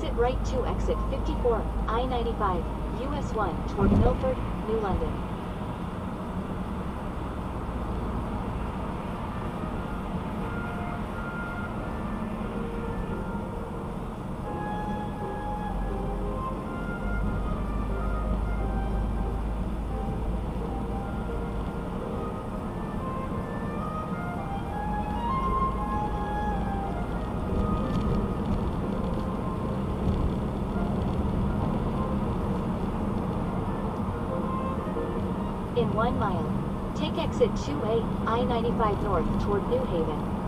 Exit right to exit 54, I-95, US 1 toward Milford, New London. In one mile, take exit 2A, I-95 north toward New Haven.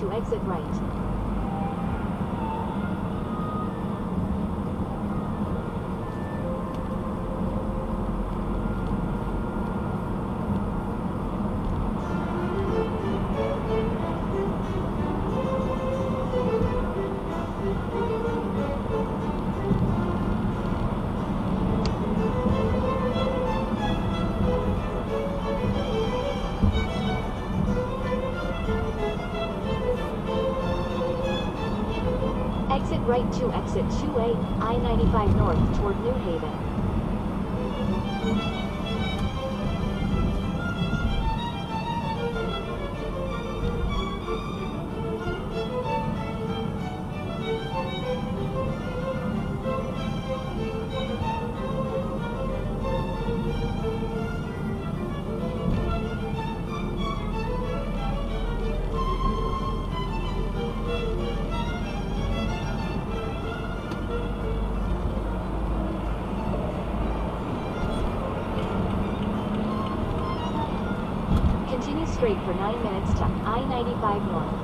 To exit right. Right to exit 2A, I-95 north toward New Haven. Straight for 9 minutes to I-95 north.